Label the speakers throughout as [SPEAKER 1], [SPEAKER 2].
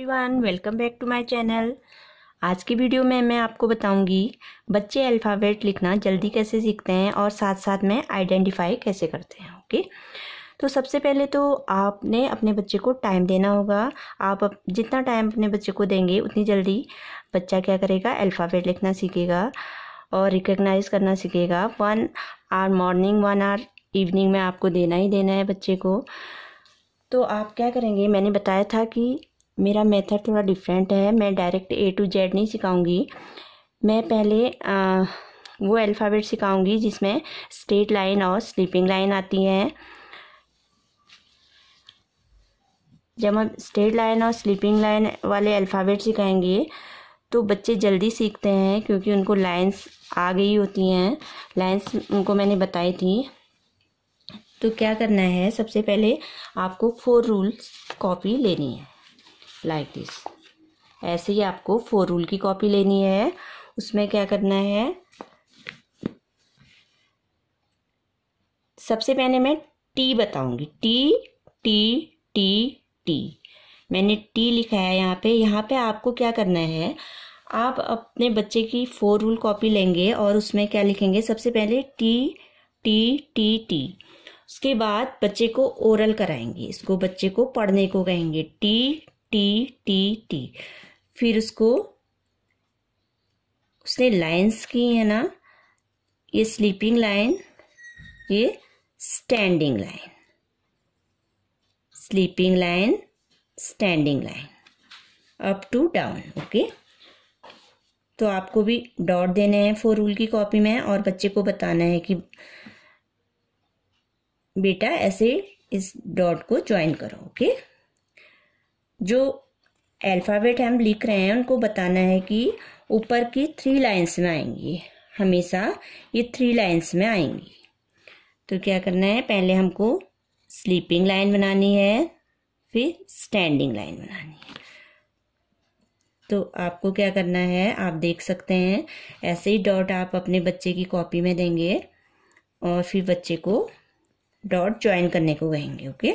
[SPEAKER 1] Everyone welcome back to my channel आज की video में मैं आपको बताऊँगी बच्चे अल्फ़ाबेट लिखना जल्दी कैसे सीखते हैं और साथ साथ में आइडेंटिफाई कैसे करते हैं ओके तो सबसे पहले तो आपने अपने बच्चे को टाइम देना होगा। आप जितना टाइम अपने बच्चे को देंगे, उतनी जल्दी बच्चा क्या करेगा? अल्फ़ाबेट लिखना सीखेगा और रिकग्नाइज करना सीखेगा। One hour morning one hour evening में आपको देना ही देना है बच्चे को। तो आप क्या करेंगे? मैंने बताया था कि मेरा मेथड थोड़ा डिफरेंट है। मैं डायरेक्ट ए टू जेड नहीं सिखाऊँगी। मैं पहले आ, वो अल्फ़ाबेट सिखाऊँगी जिसमें स्ट्रेट लाइन और स्लीपिंग लाइन आती हैं। जब हम स्ट्रेट लाइन और स्लीपिंग लाइन वाले अल्फ़ाबेट सिखाएँगे तो बच्चे जल्दी सीखते हैं क्योंकि उनको लाइंस आ गई होती हैं। लाइंस उनको मैंने बताई थी। तो क्या करना है? सबसे पहले आपको फोर रूल्स कॉपी लेनी है। Like this. ऐसे ही आपको फोर रूल की कॉपी लेनी है। उसमें क्या करना है? सबसे पहले मैं टी बताऊँगी। T T T T. मैंने टी लिखा है यहाँ पे। यहाँ पे आपको क्या करना है? आप अपने बच्चे की फोर रूल कॉपी लेंगे और उसमें क्या लिखेंगे? सबसे पहले टी टी टी टी। उसके बाद बच्चे को ओरल कराएँगे। इसको बच्चे को पढ़ने को कहेंगे। T T T T. फिर उसको, उसने लाइंस की है ना, ये स्लीपिंग लाइन ये standing line sleeping line standing line up to down okay तो आपको भी डॉट देने हैं फोर रूल की कॉपी में और बच्चे को बताना है कि बेटा ऐसे इस डॉट को ज्वाइन करो ओके जो अल्फ़ाबेट हम लिख रहे हैं, उनको बताना है कि ऊपर की थ्री लाइंस में आएँगी। हमेशा ये थ्री लाइंस में आएँगी। तो क्या करना है? पहले हमको स्लीपिंग लाइन बनानी है, फिर स्टैंडिंग लाइन बनानी है। तो आपको क्या करना है? आप देख सकते हैं, ऐसे ही डॉट आप अपने बच्चे की कॉपी में देंगे और फिर बच्चे को डॉट ज्वाइन करने को कहेंगे ओके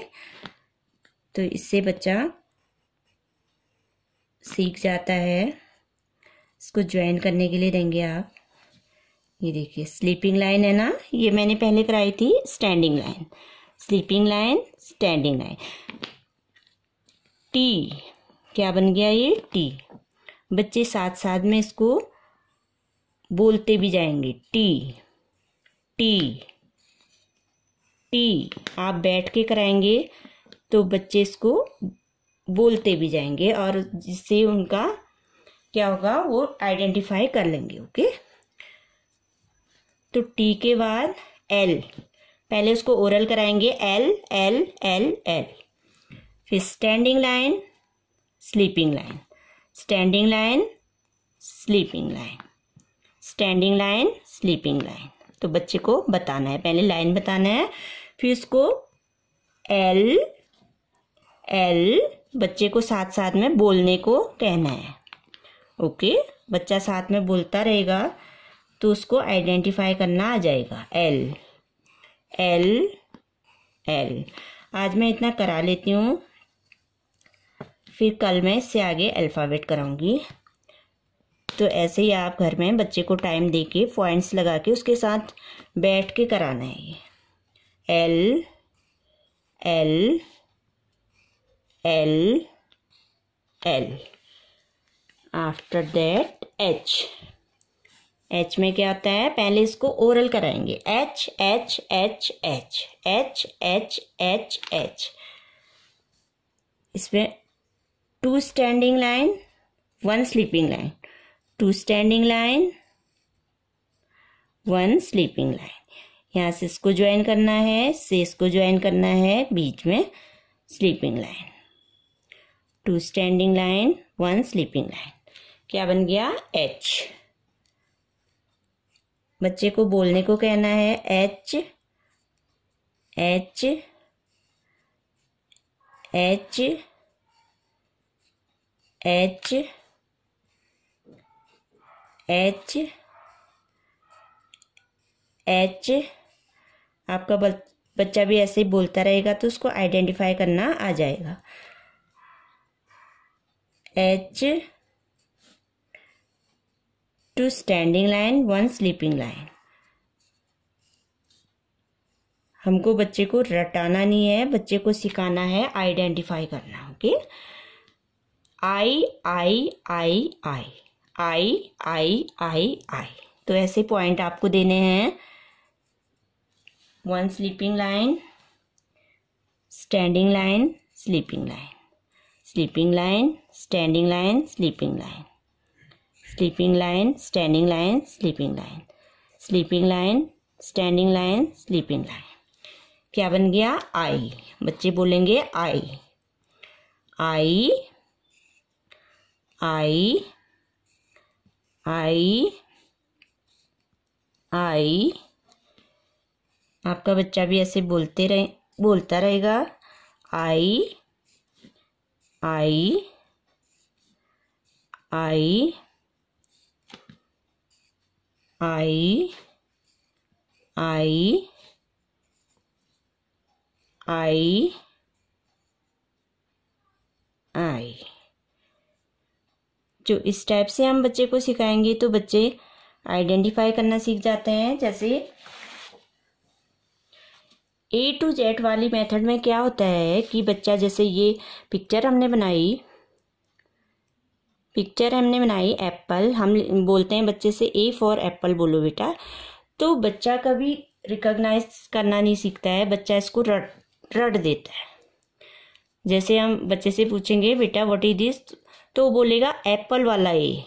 [SPEAKER 1] तो इससे बच्चा सीख जाता है। इसको ज्वाइन करने के लिए देंगे आप। ये देखिए स्लीपिंग लाइन है ना? ये मैंने पहले कराई थी standing line sleeping line standing line T क्या बन गया ये? टी बच्चे साथ साथ में इसको बोलते भी जाएँगे। टी टी टी आप बैठ के कराएँगे तो बच्चे इसको बोलते भी जाएँगे और जिससे उनका क्या होगा, वो आइडेंटिफाई कर लेंगे ओके तो टी के बाद एल पहले उसको ओरल कराएँगे एल एल एल एल फिर standing line sleeping line standing line sleeping line standing line sleeping line तो बच्चे को बताना है, पहले लाइन बताना है, फिर उसको एल एल बच्चे को साथ साथ में बोलने को कहना है। ओके? बच्चा साथ में बोलता रहेगा तो उसको आइडेंटिफाई करना आ जाएगा। एल एल एल आज मैं इतना करा लेती हूँ। फिर कल मैं इससे आगे अल्फ़ाबेट कराऊँगी। तो ऐसे ही आप घर में बच्चे को टाइम दे के पॉइंट्स लगा के उसके साथ बैठ के कराना है ये। L L L L. After that H H में क्या आता है? पहले इसको ओरल कराएँगे. H H H H H H H H इसमें two standing line one sleeping line two standing line one sleeping line यहाँ से इसको ज्वाइन करना है, से इसको ज्वाइन करना है, बीच में sleeping line two standing line, one sleeping line. क्या बन गया? एच बच्चे को बोलने को कहना है H H H H H H आपका बच्चा भी ऐसे ही बोलता रहेगा तो उसको आइडेंटिफाई करना आ जाएगा। H two standing line one sleeping line हमको बच्चे को रटाना नहीं है, बच्चे को सिखाना है आइडेंटिफाई करना okay I I I I I I I आई तो ऐसे पॉइंट आपको देने हैं। One sleeping line standing line sleeping line sleeping line standing line sleeping line sleeping line standing line sleeping line sleeping line standing line sleeping line क्या बन गया आई बच्चे बोलेंगे आई आई आई आई आई आपका बच्चा भी ऐसे बोलते रहे बोलता रहेगा आई I I I I I आई जो इस टाइप से हम बच्चे को सिखाएँगे तो बच्चे आइडेंटिफाई करना सीख जाते हैं, जैसे ए टू जेड वाली मेथड में क्या होता है कि बच्चा जैसे ये पिक्चर हमने बनाई पिक्चर हमने बनाई एप्पल हम बोलते हैं बच्चे से ए फॉर एप्पल बोलो बेटा। तो बच्चा कभी रिकॉग्नाइज करना नहीं सीखता है, बच्चा इसको रट रट देता है। जैसे हम बच्चे से पूछेंगे, बेटा व्हाट इज़ दिस तो बोलेगा एप्पल वाला ए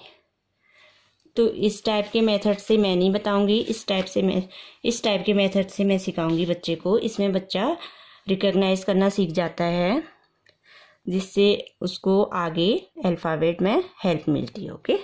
[SPEAKER 1] तो इस टाइप के मेथड से मैं नहीं बताऊँगी। इस टाइप से मैं, इस टाइप के मेथड से मैं सिखाऊँगी बच्चे को। इसमें बच्चा रिकॉग्नाइज करना सीख जाता है, जिससे उसको आगे अल्फ़ाबेट में हेल्प मिलती है ओके